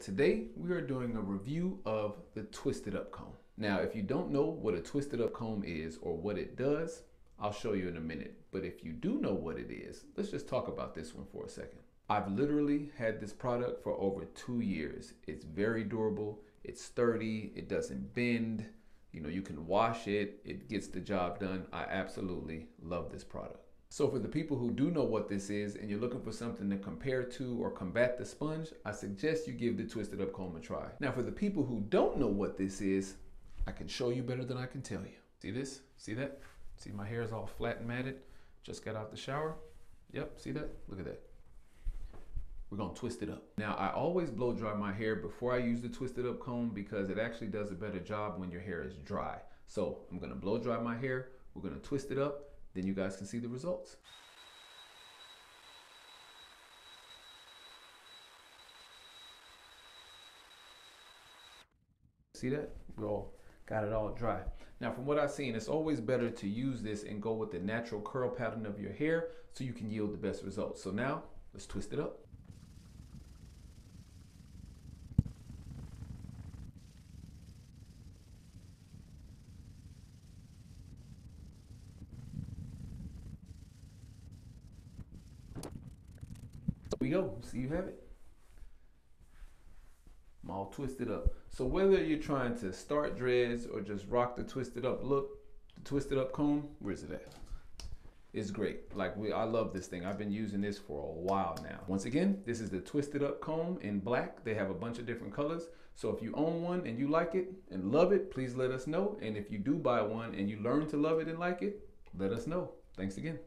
Today we are doing a review of the Twist It Up Comb. Now if you don't know what a Twist It Up Comb is or what it does, I'll show you in a minute. But if you do know what it is, let's just talk about this one for a second. I've literally had this product for over two years. It's very durable, it's sturdy, it doesn't bend, you know, you can wash it, it gets the job done. I absolutely love this product. So for the people who do know what this is and you're looking for something to compare to or combat the sponge, I suggest you give the Twist It Up Comb a try. Now for the people who don't know what this is, I can show you better than I can tell you. See this? See that? See my hair is all flat and matted? Just got out the shower. Yep, see that? Look at that. We're gonna twist it up. Now I always blow dry my hair before I use the twist it up comb because it actually does a better job when your hair is dry. So I'm gonna blow dry my hair, we're gonna twist it up, then you guys can see the results. See that? We all got it all dry. Now from what I've seen, it's always better to use this and go with the natural curl pattern of your hair so you can yield the best results. So now let's twist it up. Go. See, you have it. I'm all twisted up. So whether you're trying to start dreads or just rock the twisted up look, the twist it up comb, where's it at? It's great. Like we, I love this thing. I've been using this for a while now. Once again, this is the twist it up comb in black. They have a bunch of different colors. So if you own one and you like it and love it, please let us know. And if you do buy one and you learn to love it and like it, let us know. Thanks again.